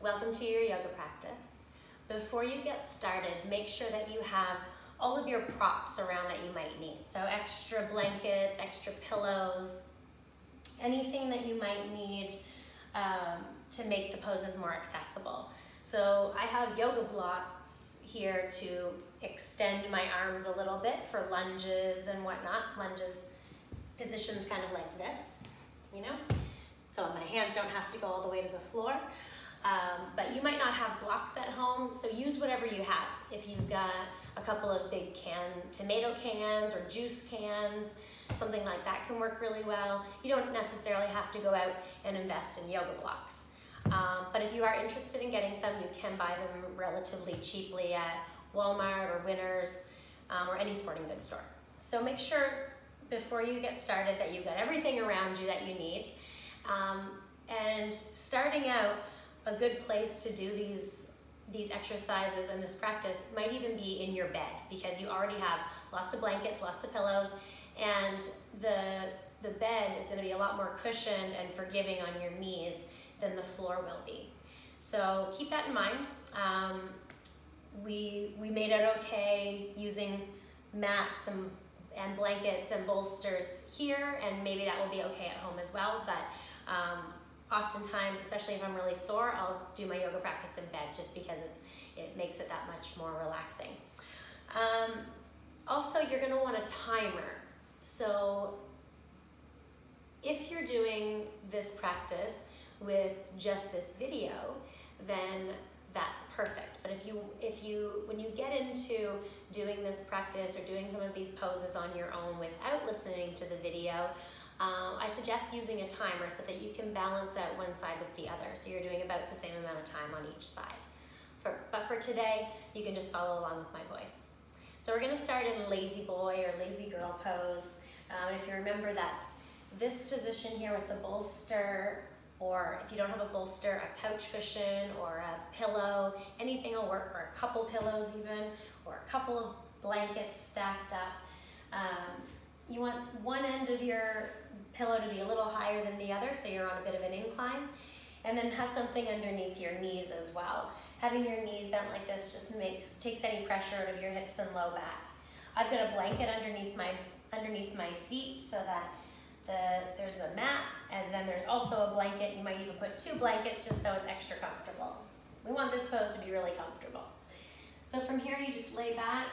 Welcome to your yoga practice. Before you get started, make sure that you have all of your props around that you might need. So extra blankets, extra pillows, anything that you might need um, to make the poses more accessible. So I have yoga blocks here to extend my arms a little bit for lunges and whatnot. Lunges, positions kind of like this, you know? So my hands don't have to go all the way to the floor. Um, but you might not have blocks at home, so use whatever you have. If you've got a couple of big can tomato cans or juice cans, something like that can work really well. You don't necessarily have to go out and invest in yoga blocks. Um, but if you are interested in getting some, you can buy them relatively cheaply at Walmart or Winners um, or any sporting goods store. So make sure before you get started that you've got everything around you that you need. Um, and starting out, a good place to do these these exercises and this practice might even be in your bed because you already have lots of blankets, lots of pillows, and the the bed is going to be a lot more cushioned and forgiving on your knees than the floor will be. So keep that in mind. Um, we we made it okay using mats and and blankets and bolsters here, and maybe that will be okay at home as well. But um, oftentimes, especially if I'm really sore, I'll do my yoga practice in bed just because it's it makes it that much more relaxing. Um, also, you're gonna want a timer. So if you're doing this practice with just this video, then that's perfect. But if you, if you, when you get into doing this practice or doing some of these poses on your own without listening to the video, um, I suggest using a timer so that you can balance out one side with the other. So you're doing about the same amount of time on each side. For, but for today, you can just follow along with my voice. So we're gonna start in lazy boy or lazy girl pose. Um, if you remember, that's this position here with the bolster, or if you don't have a bolster, a couch cushion or a pillow, anything will work, or a couple pillows even, or a couple of blankets stacked up. Um, you want one end of your pillow to be a little higher than the other, so you're on a bit of an incline. And then have something underneath your knees as well. Having your knees bent like this just makes takes any pressure out of your hips and low back. I've got a blanket underneath my underneath my seat so that the there's the mat and then there's also a blanket. You might even put two blankets just so it's extra comfortable. We want this pose to be really comfortable. So from here you just lay back,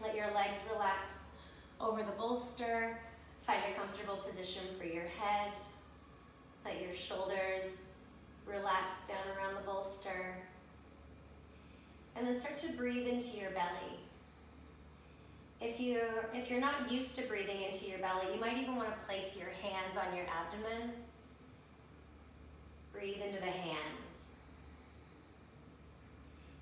let your legs relax over the bolster, Find a comfortable position for your head. Let your shoulders relax down around the bolster. And then start to breathe into your belly. If you're, if you're not used to breathing into your belly, you might even want to place your hands on your abdomen. Breathe into the hands.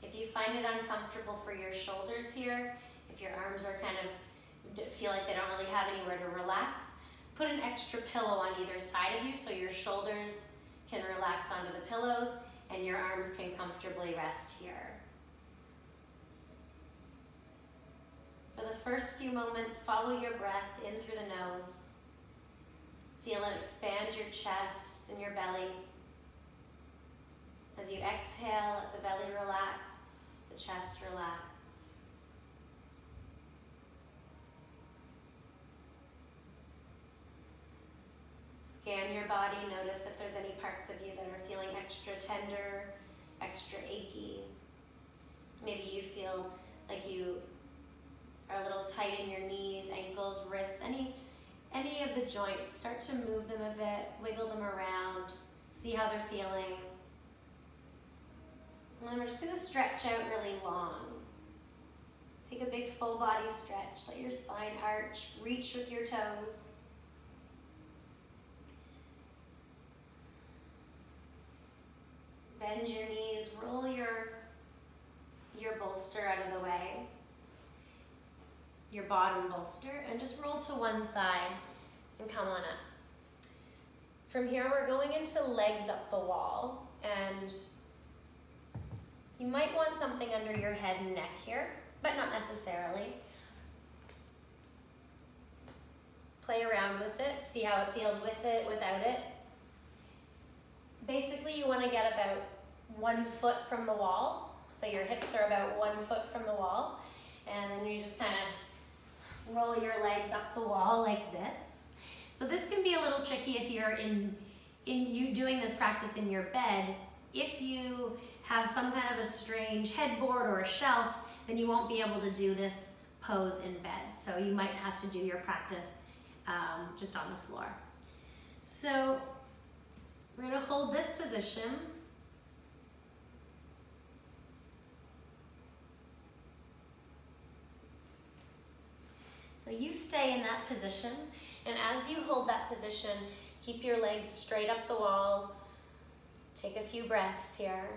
If you find it uncomfortable for your shoulders here, if your arms are kind of feel like they don't really have anywhere to relax, put an extra pillow on either side of you so your shoulders can relax onto the pillows and your arms can comfortably rest here. For the first few moments, follow your breath in through the nose. Feel it expand your chest and your belly. As you exhale, let the belly relax, the chest relax. Scan your body, notice if there's any parts of you that are feeling extra tender, extra achy. Maybe you feel like you are a little tight in your knees, ankles, wrists, any, any of the joints. Start to move them a bit, wiggle them around, see how they're feeling. And then we're just gonna stretch out really long. Take a big full body stretch, let your spine arch, reach with your toes. Bend your knees, roll your, your bolster out of the way, your bottom bolster, and just roll to one side and come on up. From here, we're going into legs up the wall, and you might want something under your head and neck here, but not necessarily. Play around with it, see how it feels with it, without it basically you wanna get about one foot from the wall. So your hips are about one foot from the wall. And then you just kind of roll your legs up the wall like this. So this can be a little tricky if you're in, in you doing this practice in your bed. If you have some kind of a strange headboard or a shelf, then you won't be able to do this pose in bed. So you might have to do your practice um, just on the floor. So we're gonna hold this position. So you stay in that position, and as you hold that position, keep your legs straight up the wall. Take a few breaths here.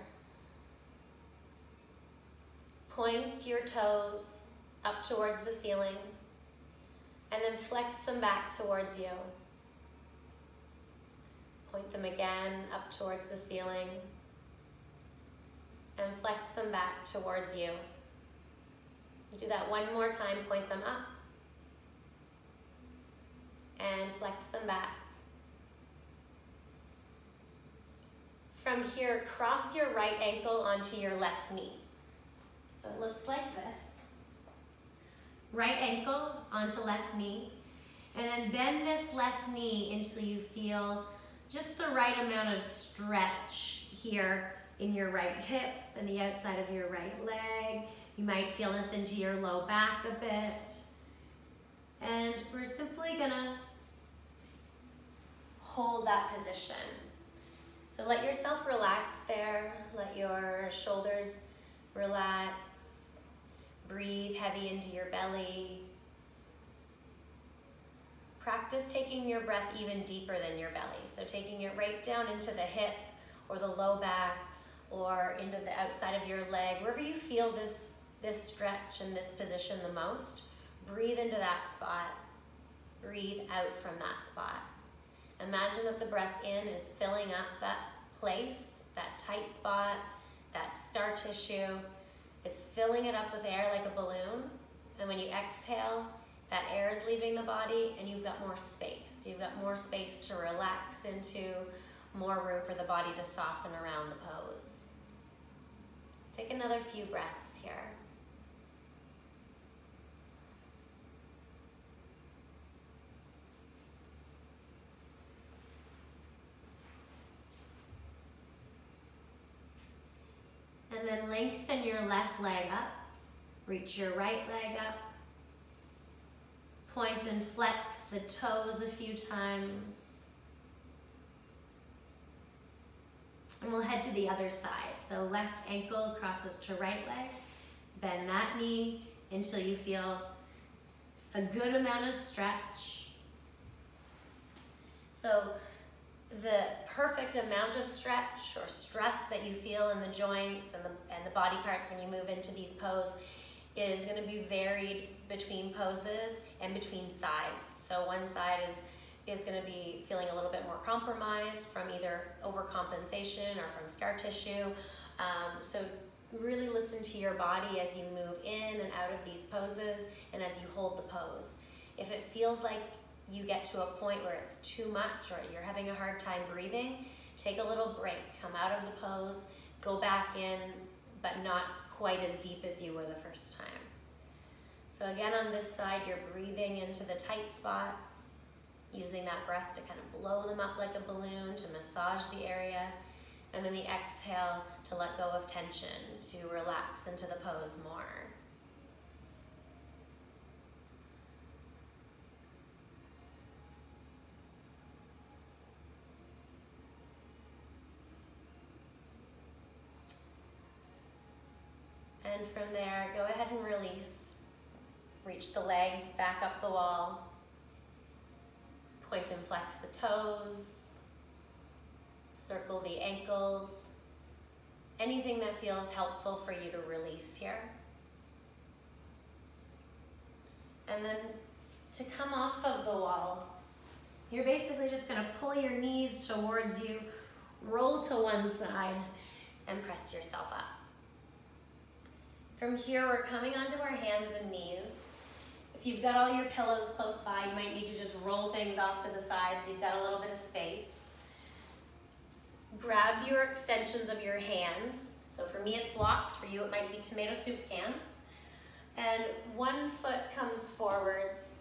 Point your toes up towards the ceiling, and then flex them back towards you. Point them again up towards the ceiling and flex them back towards you. Do that one more time, point them up and flex them back. From here, cross your right ankle onto your left knee. So it looks like this. Right ankle onto left knee. And then bend this left knee until you feel just the right amount of stretch here in your right hip and the outside of your right leg. You might feel this into your low back a bit. And we're simply gonna hold that position. So let yourself relax there. Let your shoulders relax. Breathe heavy into your belly. Practice taking your breath even deeper than your belly. So taking it right down into the hip or the low back or into the outside of your leg, wherever you feel this, this stretch and this position the most, breathe into that spot. Breathe out from that spot. Imagine that the breath in is filling up that place, that tight spot, that scar tissue. It's filling it up with air like a balloon. And when you exhale, that air is leaving the body and you've got more space. You've got more space to relax into, more room for the body to soften around the pose. Take another few breaths here. And then lengthen your left leg up. Reach your right leg up. Point and flex the toes a few times. And we'll head to the other side. So left ankle crosses to right leg. Bend that knee until you feel a good amount of stretch. So the perfect amount of stretch or stress that you feel in the joints and the, and the body parts when you move into these poses is going to be varied between poses and between sides. So one side is is going to be feeling a little bit more compromised from either overcompensation or from scar tissue. Um, so really listen to your body as you move in and out of these poses and as you hold the pose. If it feels like you get to a point where it's too much or you're having a hard time breathing, take a little break, come out of the pose, go back in, but not quite as deep as you were the first time. So again, on this side, you're breathing into the tight spots, using that breath to kind of blow them up like a balloon, to massage the area, and then the exhale to let go of tension, to relax into the pose more. And from there, go ahead and release. Reach the legs back up the wall. Point and flex the toes. Circle the ankles. Anything that feels helpful for you to release here. And then to come off of the wall, you're basically just gonna pull your knees towards you, roll to one side, and press yourself up. From here, we're coming onto our hands and knees. If you've got all your pillows close by, you might need to just roll things off to the sides. so you've got a little bit of space. grab your extensions of your hands. So for me it's blocks, for you it might be tomato soup cans. And one foot comes forwards,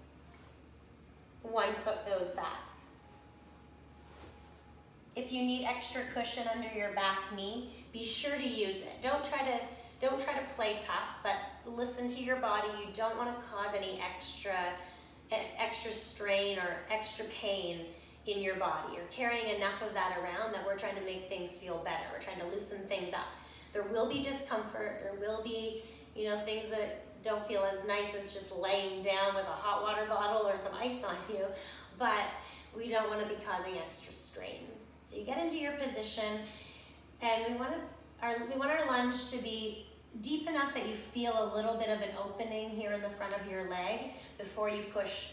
one foot goes back. If you need extra cushion under your back knee, be sure to use it. Don't try to don't try to play tough, but listen to your body. You don't want to cause any extra extra strain or extra pain in your body. You're carrying enough of that around that we're trying to make things feel better. We're trying to loosen things up. There will be discomfort. There will be, you know, things that don't feel as nice as just laying down with a hot water bottle or some ice on you, but we don't want to be causing extra strain. So you get into your position and we want to our, we want our lunge to be deep enough that you feel a little bit of an opening here in the front of your leg before you push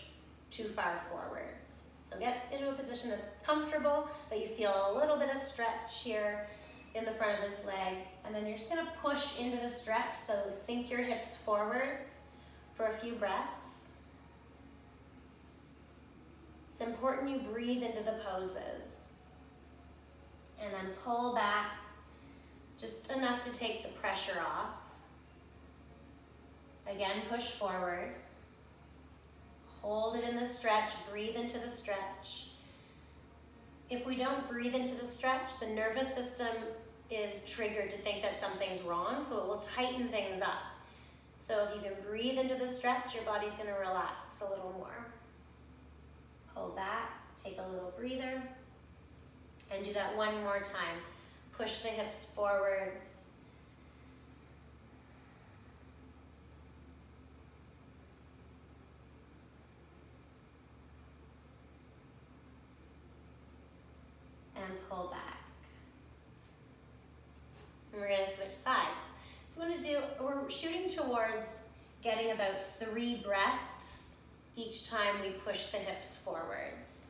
too far forwards. So get into a position that's comfortable, but you feel a little bit of stretch here in the front of this leg. And then you're just gonna push into the stretch, so sink your hips forwards for a few breaths. It's important you breathe into the poses. And then pull back just enough to take the pressure off. Again, push forward. Hold it in the stretch, breathe into the stretch. If we don't breathe into the stretch, the nervous system is triggered to think that something's wrong, so it will tighten things up. So if you can breathe into the stretch, your body's gonna relax a little more. Pull back, take a little breather, and do that one more time. Push the hips forwards. And pull back. And we're gonna switch sides. So we're gonna do, we're shooting towards getting about three breaths each time we push the hips forwards.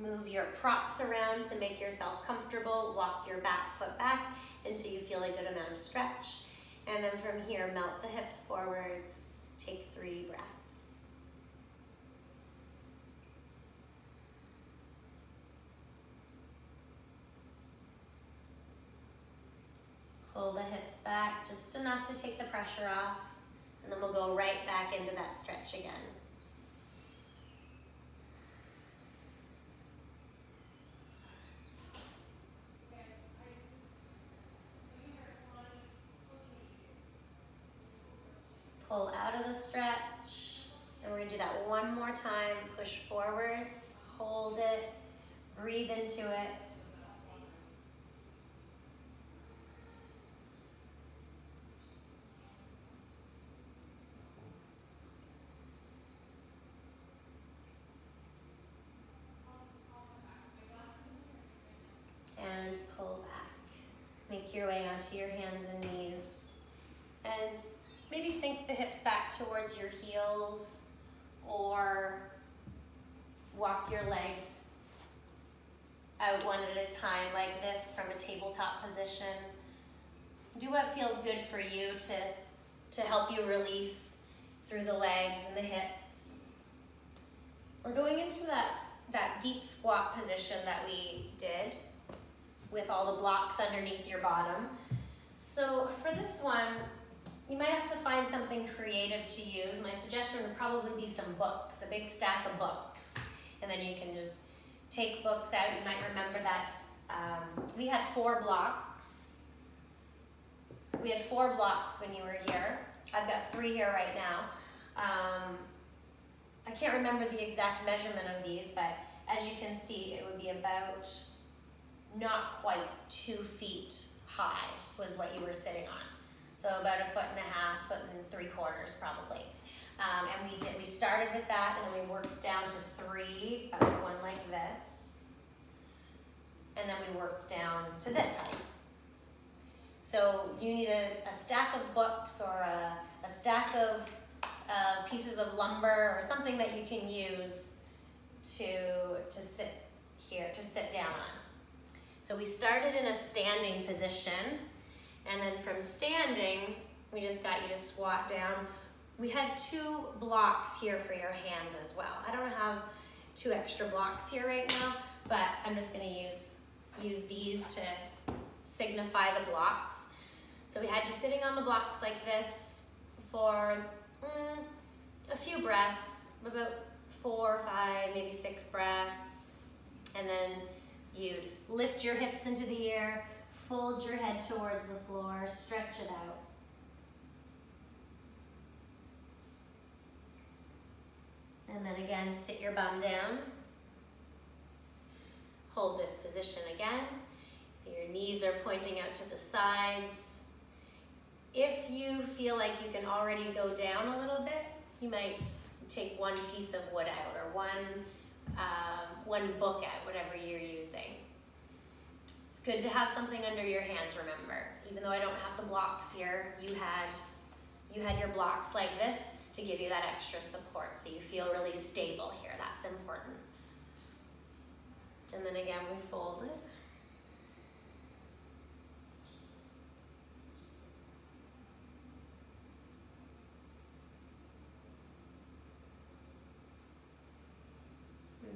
Move your props around to make yourself comfortable. Walk your back foot back until you feel a good amount of stretch. And then from here, melt the hips forwards. Take three breaths. Pull the hips back just enough to take the pressure off. And then we'll go right back into that stretch again. Pull out of the stretch. And we're gonna do that one more time. Push forwards, hold it, breathe into it. And pull back. Make your way onto your hands and knees. And Maybe sink the hips back towards your heels or walk your legs out one at a time like this from a tabletop position. Do what feels good for you to, to help you release through the legs and the hips. We're going into that, that deep squat position that we did with all the blocks underneath your bottom. So for this one, you might have to find something creative to use. My suggestion would probably be some books, a big stack of books. And then you can just take books out. You might remember that um, we had four blocks. We had four blocks when you were here. I've got three here right now. Um, I can't remember the exact measurement of these, but as you can see, it would be about not quite two feet high was what you were sitting on. So about a foot and a half, foot and three quarters probably. Um, and we did, we started with that and then we worked down to three, about one like this. And then we worked down to this height. So you need a, a stack of books or a, a stack of uh, pieces of lumber or something that you can use to, to sit here, to sit down on. So we started in a standing position and then from standing, we just got you to squat down. We had two blocks here for your hands as well. I don't have two extra blocks here right now, but I'm just gonna use, use these to signify the blocks. So we had you sitting on the blocks like this for mm, a few breaths, about four, or five, maybe six breaths. And then you'd lift your hips into the air, fold your head towards the floor, stretch it out. And then again, sit your bum down. Hold this position again. So your knees are pointing out to the sides. If you feel like you can already go down a little bit, you might take one piece of wood out or one, um, one book out, whatever you're using. It's good to have something under your hands, remember. Even though I don't have the blocks here, you had, you had your blocks like this to give you that extra support so you feel really stable here. That's important. And then again, we fold it.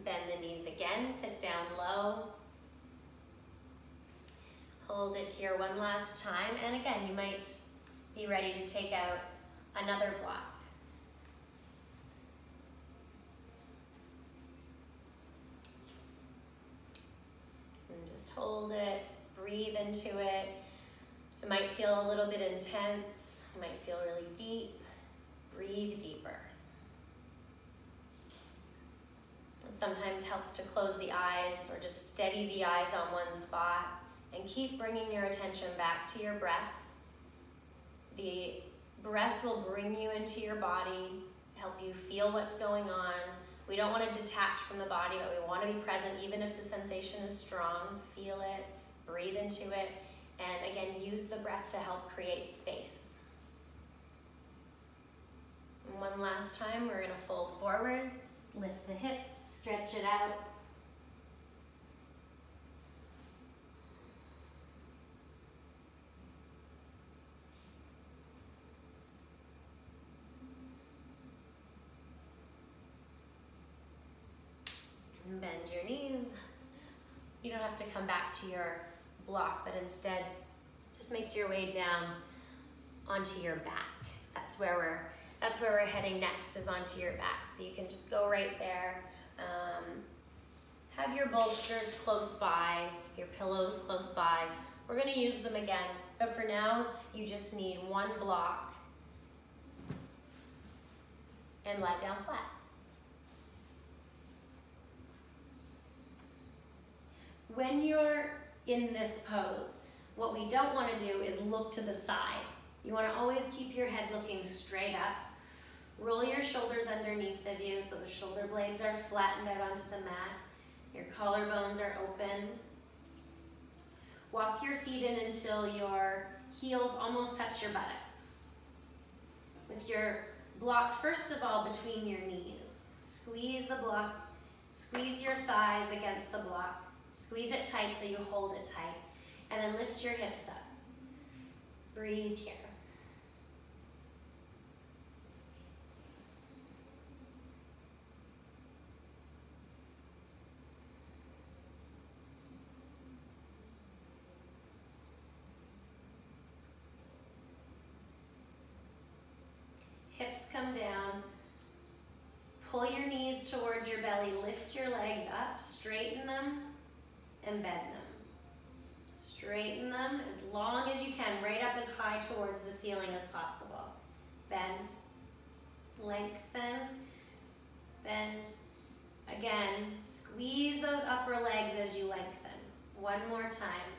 Bend the knees again, sit down low. Hold it here one last time. And again, you might be ready to take out another block. And just hold it, breathe into it. It might feel a little bit intense, it might feel really deep. Breathe deeper. It sometimes helps to close the eyes or just steady the eyes on one spot and keep bringing your attention back to your breath. The breath will bring you into your body, help you feel what's going on. We don't want to detach from the body, but we want to be present even if the sensation is strong. Feel it, breathe into it, and again, use the breath to help create space. One last time, we're going to fold forwards, lift the hips, stretch it out. And bend your knees. You don't have to come back to your block, but instead just make your way down onto your back. That's where we're that's where we're heading next is onto your back. So you can just go right there um, have your bolsters close by, your pillows close by. We're gonna use them again, but for now, you just need one block and lie down flat. When you're in this pose, what we don't wanna do is look to the side. You wanna always keep your head looking straight up Roll your shoulders underneath of you so the shoulder blades are flattened out onto the mat. Your collarbones are open. Walk your feet in until your heels almost touch your buttocks. With your block, first of all, between your knees. Squeeze the block, squeeze your thighs against the block. Squeeze it tight so you hold it tight. And then lift your hips up. Breathe here. Hips come down. Pull your knees towards your belly, lift your legs up, straighten them, and bend them. Straighten them as long as you can, right up as high towards the ceiling as possible. Bend, lengthen, bend. Again, squeeze those upper legs as you lengthen. One more time.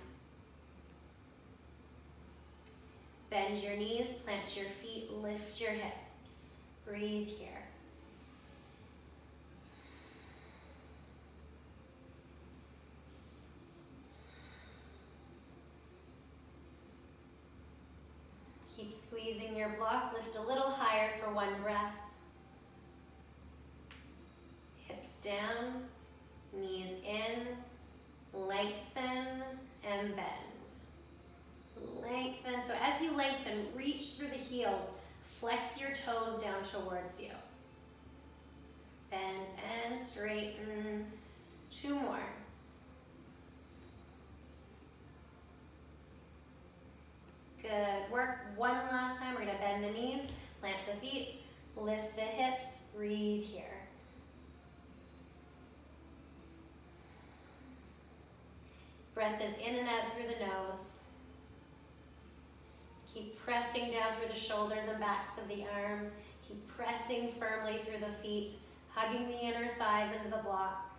Bend your knees, plant your feet, lift your hips. Breathe here. Keep squeezing your block. Lift a little higher for one breath. Hips down, knees in, lengthen and bend. Lengthen. So as you lengthen, reach through the heels Flex your toes down towards you. Bend and straighten. Two more. Work. One last time, we're gonna bend the knees, plant the feet, lift the hips, breathe here. Breath is in and out through the nose. Keep pressing down through the shoulders and backs of the arms. Keep pressing firmly through the feet, hugging the inner thighs into the block.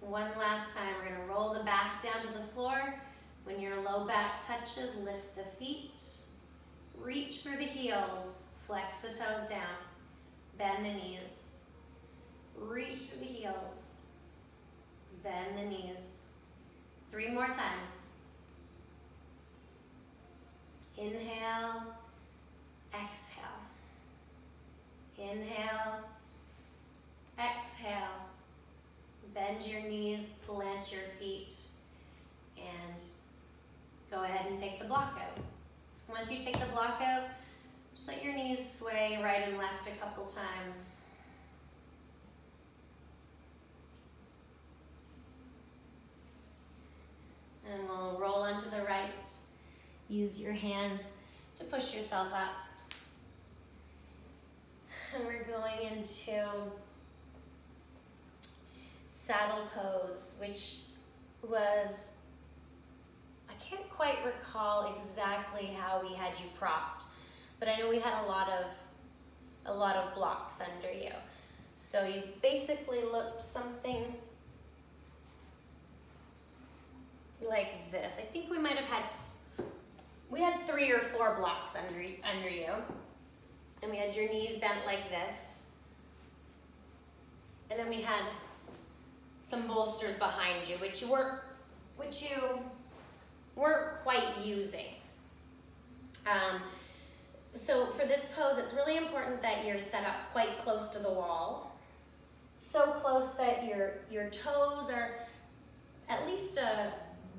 One last time, we're gonna roll the back down to the floor. When your low back touches, lift the feet. Reach through the heels, flex the toes down, bend the knees. Reach through the heels, bend the knees. Three more times. Inhale, exhale. Inhale, exhale. Bend your knees, plant your feet, and go ahead and take the block out. Once you take the block out, just let your knees sway right and left a couple times. And we'll roll onto the right. Use your hands to push yourself up. And we're going into saddle pose, which was, quite recall exactly how we had you propped, but I know we had a lot of, a lot of blocks under you. So you basically looked something like this. I think we might have had, we had three or four blocks under, under you. And we had your knees bent like this. And then we had some bolsters behind you, which you weren't, which you weren't quite using. Um, so for this pose, it's really important that you're set up quite close to the wall. So close that your, your toes are at least a,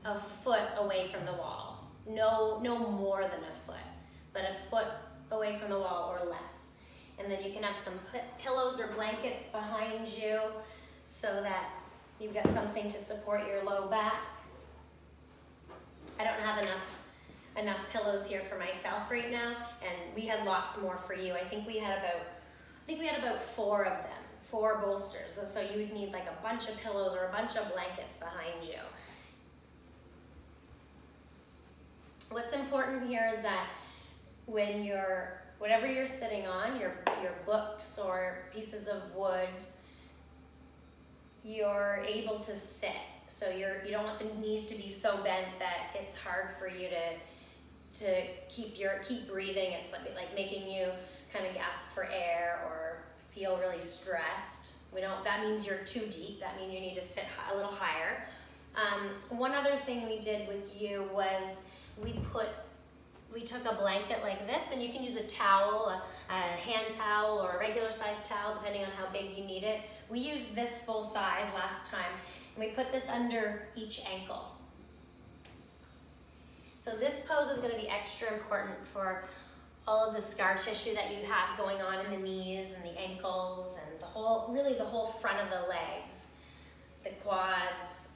a foot away from the wall. No, no more than a foot, but a foot away from the wall or less. And then you can have some pillows or blankets behind you so that you've got something to support your low back. I don't have enough enough pillows here for myself right now, and we had lots more for you. I think we had about, I think we had about four of them, four bolsters. So you would need like a bunch of pillows or a bunch of blankets behind you. What's important here is that when you're, whatever you're sitting on, your, your books or pieces of wood, you're able to sit. So you're, you don't want the knees to be so bent that it's hard for you to, to keep your, keep breathing. It's like, like making you kind of gasp for air or feel really stressed. We don't, that means you're too deep. That means you need to sit a little higher. Um, one other thing we did with you was we put we took a blanket like this and you can use a towel, a, a, hand towel or a regular size towel depending on how big you need it. We used this full size last time we put this under each ankle. So this pose is gonna be extra important for all of the scar tissue that you have going on in the knees and the ankles and the whole, really the whole front of the legs, the quads.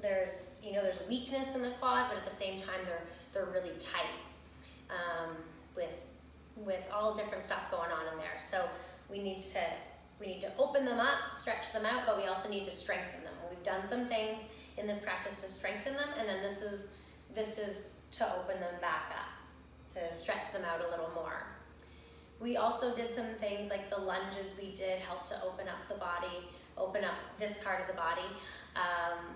There's, you know, there's weakness in the quads, but at the same time, they're, they're really tight um, with, with all different stuff going on in there. So we need to we need to open them up, stretch them out, but we also need to strengthen done some things in this practice to strengthen them, and then this is this is to open them back up, to stretch them out a little more. We also did some things like the lunges we did help to open up the body, open up this part of the body. Um,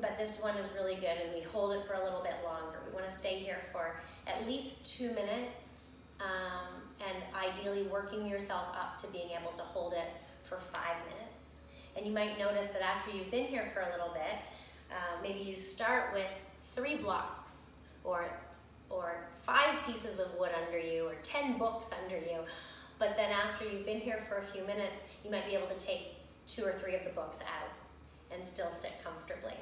but this one is really good and we hold it for a little bit longer. We wanna stay here for at least two minutes um, and ideally working yourself up to being able to hold it for five minutes. And you might notice that after you've been here for a little bit, uh, maybe you start with three blocks or, or five pieces of wood under you or 10 books under you. But then after you've been here for a few minutes, you might be able to take two or three of the books out and still sit comfortably.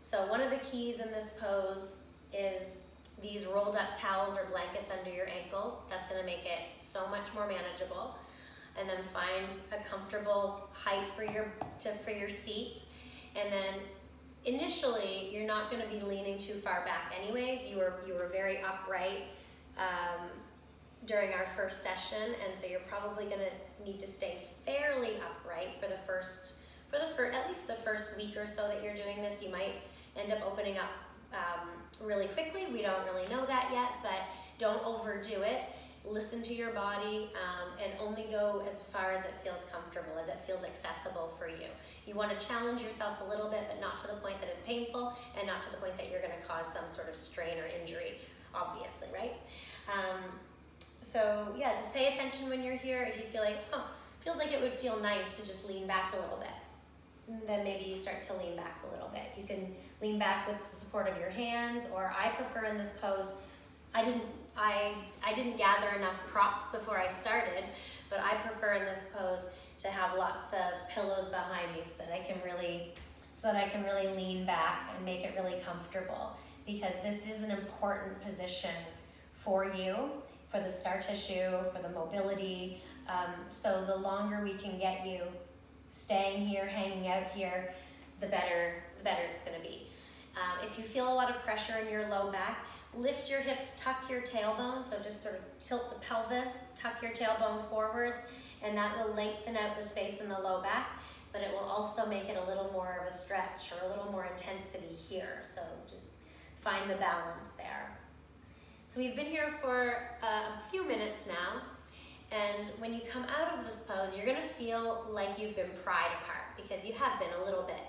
So one of the keys in this pose is these rolled up towels or blankets under your ankles. That's gonna make it so much more manageable. And then find a comfortable height for your, to, for your seat. And then initially, you're not gonna be leaning too far back anyways. You were, you were very upright um, during our first session, and so you're probably gonna need to stay fairly upright for the first, for the first, at least the first week or so that you're doing this. You might end up opening up um, really quickly. We don't really know that yet, but don't overdo it. Listen to your body um, and only go as far as it feels comfortable, as it feels accessible for you. You want to challenge yourself a little bit, but not to the point that it's painful and not to the point that you're going to cause some sort of strain or injury, obviously, right? Um, so yeah, just pay attention when you're here. If you feel like, oh, feels like it would feel nice to just lean back a little bit, then maybe you start to lean back a little bit. You can lean back with the support of your hands, or I prefer in this pose, I didn't, I, I didn't gather enough props before I started, but I prefer in this pose to have lots of pillows behind me so that I can really, so that I can really lean back and make it really comfortable because this is an important position for you, for the scar tissue, for the mobility. Um, so the longer we can get you staying here, hanging out here, the better, the better it's gonna be. Um, if you feel a lot of pressure in your low back, lift your hips, tuck your tailbone, so just sort of tilt the pelvis, tuck your tailbone forwards, and that will lengthen out the space in the low back, but it will also make it a little more of a stretch or a little more intensity here. So just find the balance there. So we've been here for uh, a few minutes now, and when you come out of this pose, you're gonna feel like you've been pried apart because you have been a little bit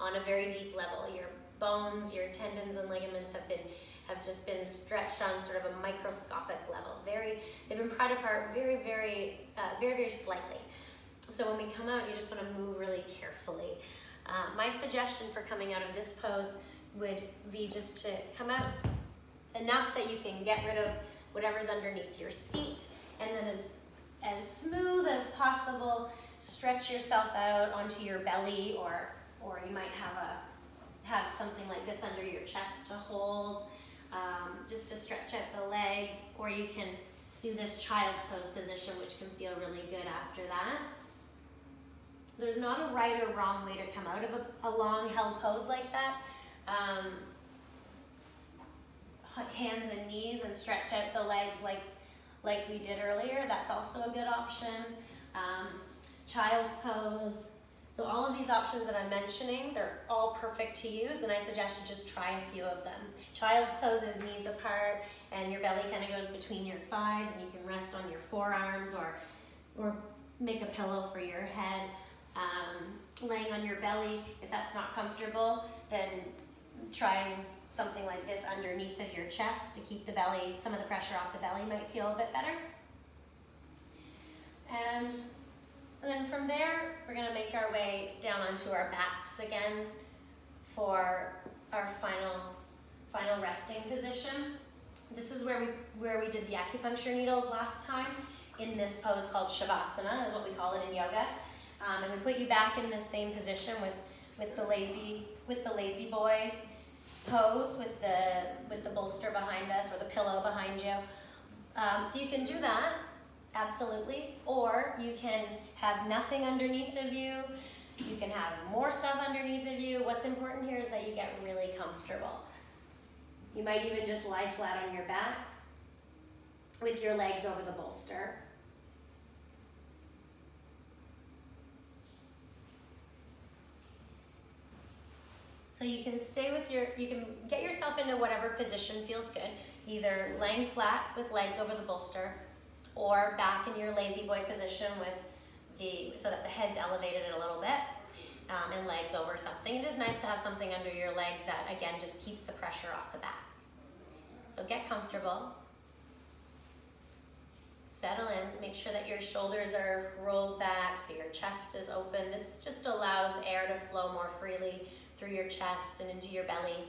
on a very deep level. Your bones, your tendons and ligaments have been have just been stretched on sort of a microscopic level. Very, they've been pried apart very, very, uh, very, very slightly. So when we come out, you just want to move really carefully. Uh, my suggestion for coming out of this pose would be just to come out enough that you can get rid of whatever's underneath your seat, and then as as smooth as possible, stretch yourself out onto your belly, or or you might have a something like this under your chest to hold, um, just to stretch out the legs, or you can do this child's pose position, which can feel really good after that. There's not a right or wrong way to come out of a, a long held pose like that. Um, hands and knees and stretch out the legs like, like we did earlier. That's also a good option. Um, child's pose, so all of these options that I'm mentioning, they're all perfect to use and I suggest you just try a few of them. Child's pose is knees apart and your belly kind of goes between your thighs and you can rest on your forearms or, or make a pillow for your head. Um, laying on your belly, if that's not comfortable, then trying something like this underneath of your chest to keep the belly, some of the pressure off the belly might feel a bit better. And and then from there, we're gonna make our way down onto our backs again for our final, final resting position. This is where we, where we did the acupuncture needles last time in this pose called Shavasana, is what we call it in yoga. Um, and we put you back in the same position with, with the lazy, with the lazy boy pose with the, with the bolster behind us or the pillow behind you. Um, so you can do that absolutely. Or you can have nothing underneath of you. You can have more stuff underneath of you. What's important here is that you get really comfortable. You might even just lie flat on your back with your legs over the bolster. So you can stay with your, you can get yourself into whatever position feels good, either laying flat with legs over the bolster or back in your lazy boy position with the, so that the head's elevated a little bit um, and legs over something. It is nice to have something under your legs that, again, just keeps the pressure off the back. So get comfortable. Settle in, make sure that your shoulders are rolled back so your chest is open. This just allows air to flow more freely through your chest and into your belly.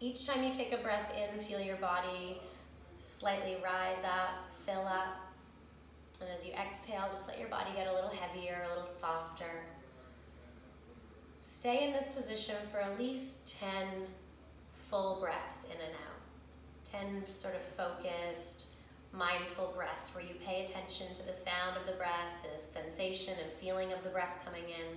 Each time you take a breath in, feel your body slightly rise up, fill up. And as you exhale, just let your body get a little heavier, a little softer. Stay in this position for at least 10 full breaths in and out. 10 sort of focused, mindful breaths where you pay attention to the sound of the breath, the sensation and feeling of the breath coming in,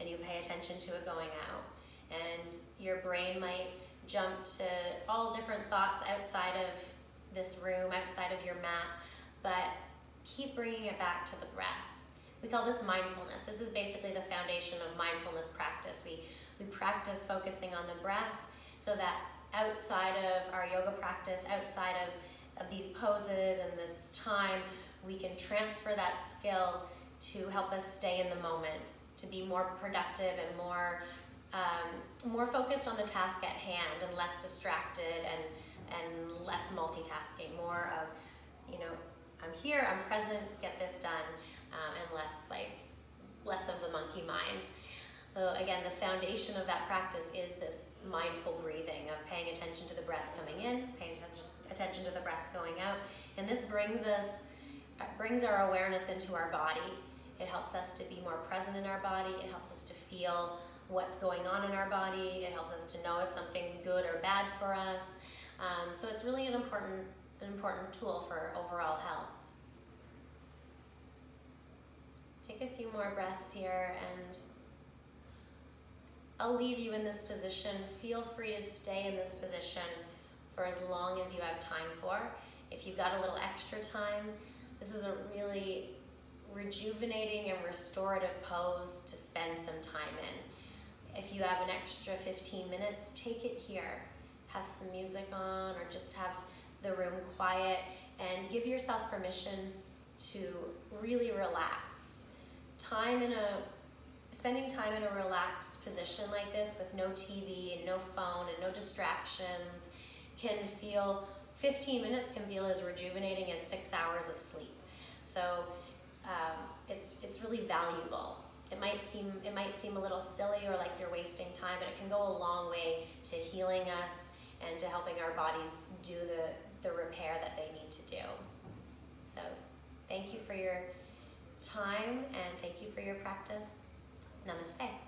and you pay attention to it going out. And your brain might jump to all different thoughts outside of this room, outside of your mat, but keep bringing it back to the breath. We call this mindfulness. This is basically the foundation of mindfulness practice. We, we practice focusing on the breath so that outside of our yoga practice, outside of, of these poses and this time, we can transfer that skill to help us stay in the moment, to be more productive and more um, more focused on the task at hand and less distracted and and less multitasking, more of, you know, I'm here, I'm present, get this done, um, and less like, less of the monkey mind. So again, the foundation of that practice is this mindful breathing of paying attention to the breath coming in, paying attention, attention to the breath going out. And this brings us, uh, brings our awareness into our body. It helps us to be more present in our body. It helps us to feel what's going on in our body. It helps us to know if something's good or bad for us. Um, so it's really an important, an important tool for overall health. Take a few more breaths here and I'll leave you in this position. Feel free to stay in this position for as long as you have time for. If you've got a little extra time, this is a really rejuvenating and restorative pose to spend some time in. If you have an extra 15 minutes, take it here. Have some music on or just have the room quiet and give yourself permission to really relax. Time in a spending time in a relaxed position like this with no TV and no phone and no distractions can feel 15 minutes can feel as rejuvenating as six hours of sleep. So um, it's it's really valuable. It might seem it might seem a little silly or like you're wasting time, but it can go a long way to healing us and to helping our bodies do the, the repair that they need to do. So thank you for your time and thank you for your practice. Namaste.